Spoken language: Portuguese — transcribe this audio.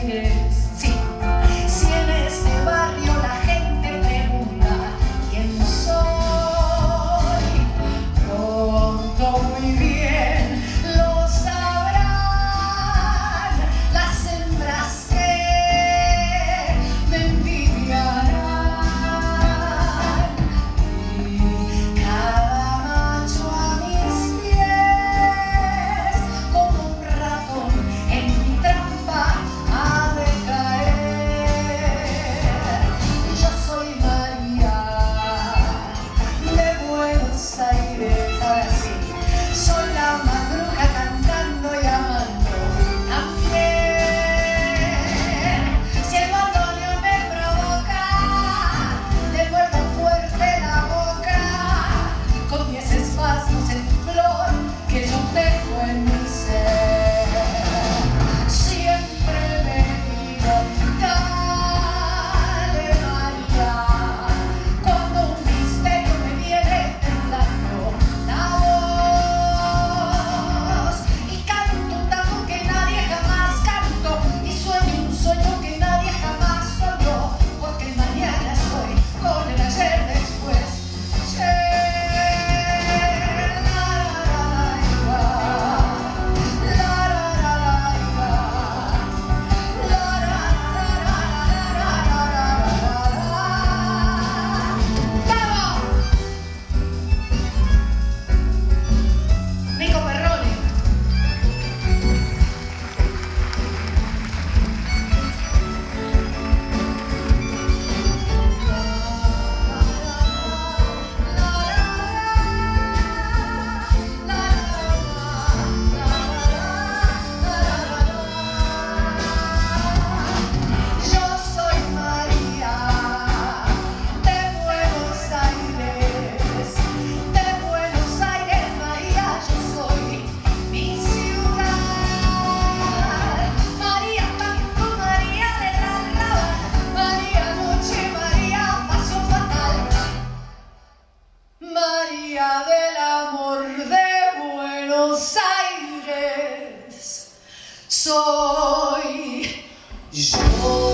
Thank you. vez. Soy yo.